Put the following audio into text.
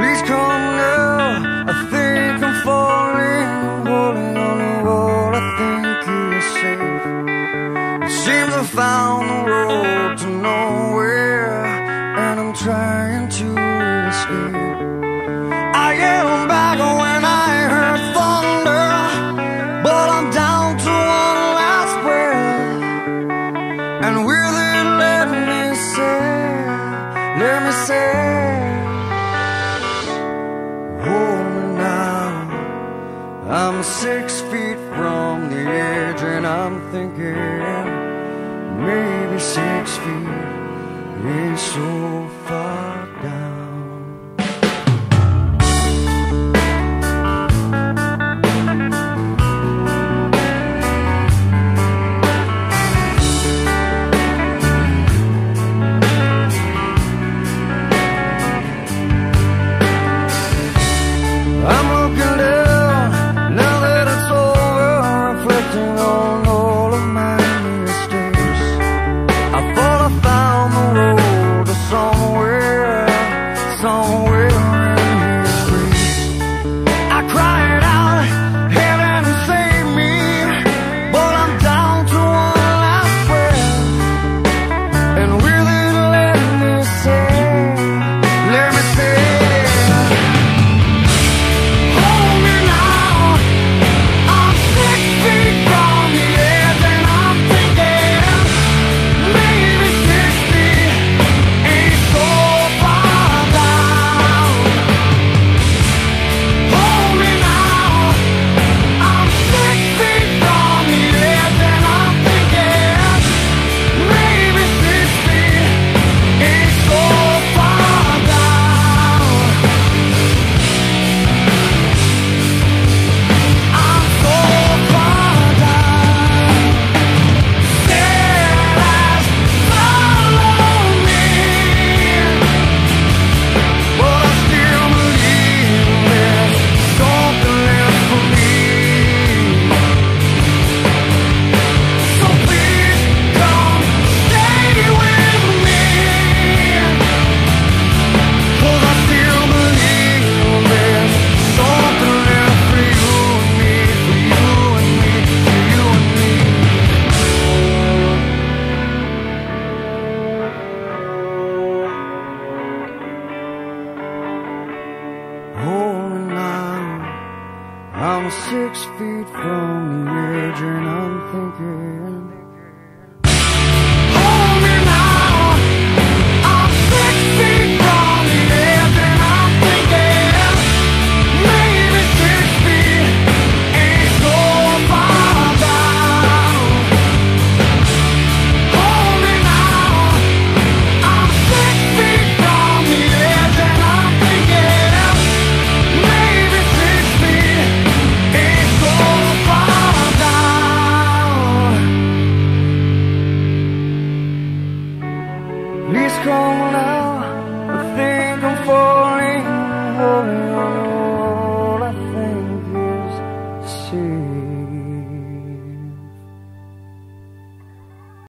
Please come now, I think I'm falling. Holding on to wall, I think is safe. It seems I found the road to nowhere And I'm trying to escape. I am back when I heard thunder But I'm down to one last breath And will it let me say, let me say I'm six feet from the edge and I'm thinking maybe six feet is so far down. I'm six feet from the edge and I'm thinking Please come now.